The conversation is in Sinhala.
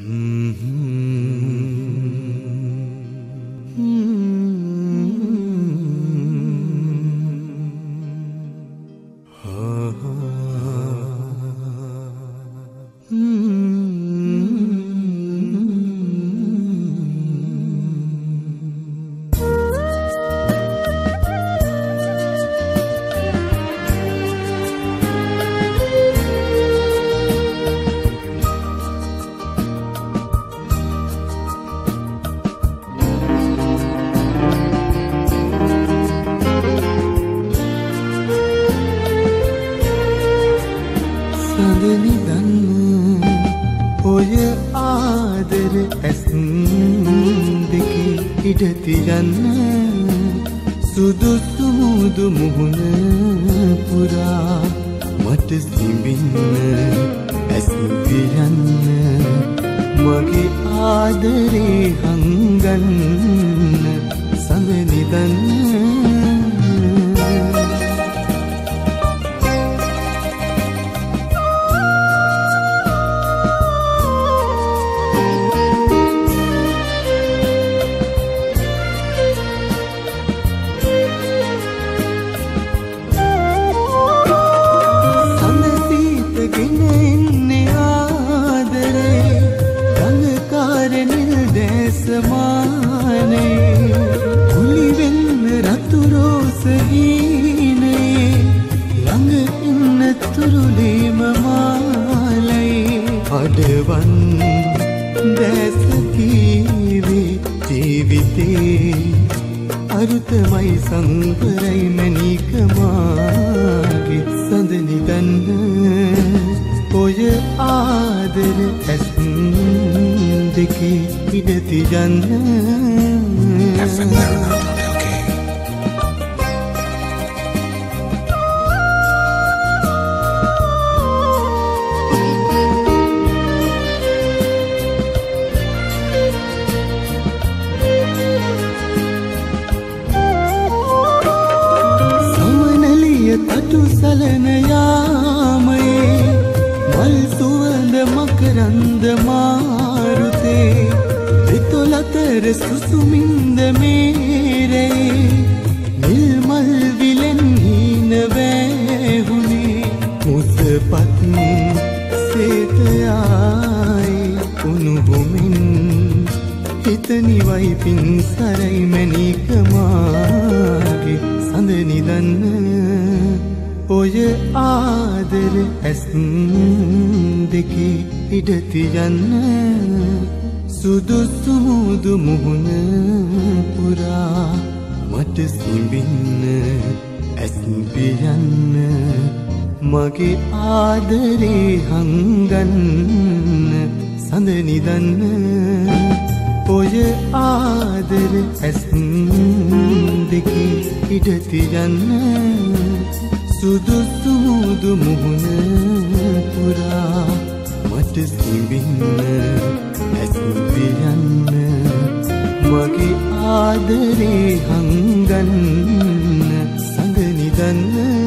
Mm-hmm. සඳනි දන්න ඔය ආදර ඇස් දෙකි ඉඩතියන්න සුදුසු මුදු මුහුණ පුරා මට සිඹින්න ඇස් පියන්න මගේ ආදරේ හංගන්න සඳනි දන්න දැසමානේ කුලිවෙන්න රතුරෝසහීනේ ළඟ ඉන්න තුරුලේම මාලයි. අඩවන් දැසකීවේ ජීවිතේ. අරුතමයි සංකරයි මැනිකමාගේ සඳනි ගන්න ඔය ආදර ඇස් දෙකේ ඉඩති FM යන්න Leonardo.lk සමනලිය තටු සලන යාමයේ මල් සුවඳ මකරන්ද මාරුතේ දෙතොලතර සුසුමින්ද මේරේ නිල්මල් විලෙන් හීන වැෑහුණේ. මුසපත් සේතයායි උනුහුමින් හිතනිවයි පින්සරයි මැනිකමාගේ සඳනිදන්න ඔය ආදර ඇස් දෙකේ ඉඩතියන්න සුදුසුමුදු මුහුණ පුරා මට සිඹින්න ඇස් පියන්න මගේ ආදරේ හංගන්න සඳනිදන්න ඔය ආදර ඇස් දෙකේ ඉඩතියන්න සුදුසුමුදු මුහුණ පුරා මට සිඹින්න ඇස් පියන්න මගේ ආදරේ හංගන්න සඳනිදන්න